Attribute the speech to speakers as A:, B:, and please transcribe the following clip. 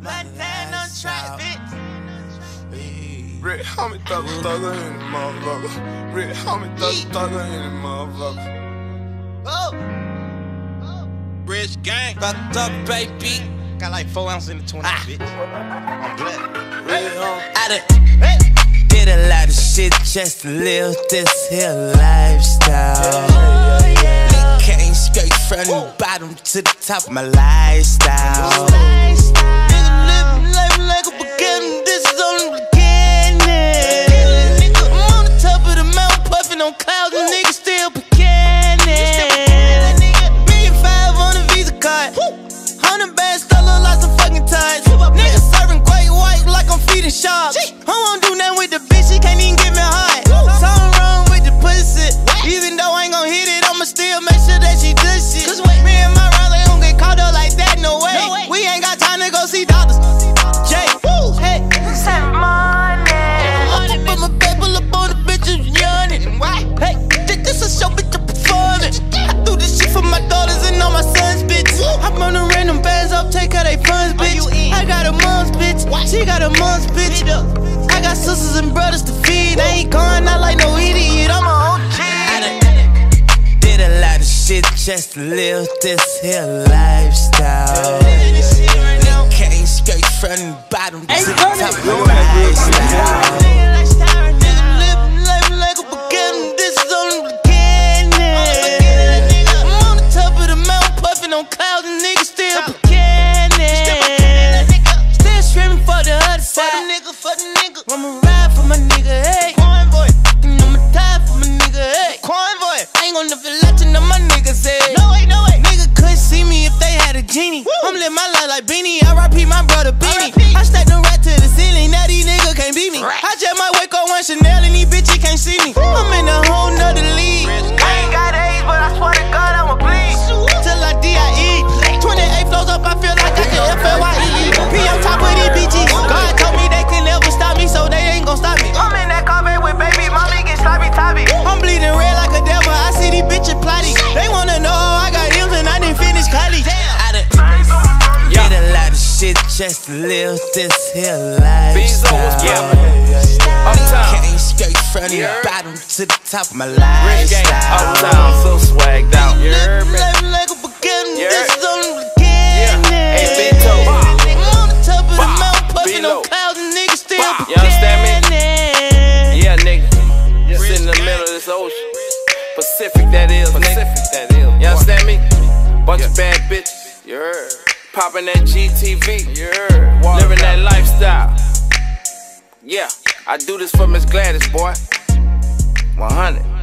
A: Montana track, bitch.
B: Rich Homie thug thugger in the motherfucker. Rich Homie thug thugger in the motherfucker.
A: Oh. Rich gang.
C: Fucked up, baby.
A: Got like four ounces in the 20,
C: Ah.
A: bitch. I'm black.
B: Rich Homie.
C: I done did a lot of shit just to live this here lifestyle. Lick came straight from the bottom to the top of my lifestyle. Nigga living life like a beginning, this is only beginning. I'm on the top of the mountain, puffing on clouds, and niggas still beginning. Million five on a Visa card. Hundred bands still look like some fucking ties. Niggas serving great white like I'm feeding sharks. I won't do nothing with the yawning. Hey, this a show, bitch, I'm performing. I do this shit for my daughters and all my sons, bitch. I'm on the random bands up, take her they funds, bitch. I got a mom's bitch, she got a mom's bitch. I got sisters and brothers to feed. I ain't going out like no idiot. I'm a OG. Did a lot of shit just to live this here lifestyle. Came straight from the bottom to the top of my lifestyle. Me if they had a genie. I'm living my life like Beanie. I repeat my brother Beanie. I stack the rat to the ceiling. Now these niggas can't beat me. I just might wake up one Chanel and these bitches can't see me. I'm in a whole nother league. Shit just live this here
B: Bezo, what's
C: lifestyle.
B: poppin'? Uptown.
C: Came straight from the
B: Yeah.
C: bottom to the top of my
B: Gang.
C: lifestyle.
B: Uptown. So swagged out. Me?
C: Living like a beginning,
B: Yeah.
C: this is only the beginning.
B: Yeah. Hey, Big Toe.
C: I'm on the top of the mountain, puffing on clouds, and niggas still
B: Bah. You understand me? Yeah, nigga. Just in the middle of this ocean. Pacific, that is, Pacific, that is. You understand me? Bunch of bad bitches. You heard. Popping that GTV. Heard. Living that lifestyle. Yeah, I do this for Miss Gladys, boy. 100.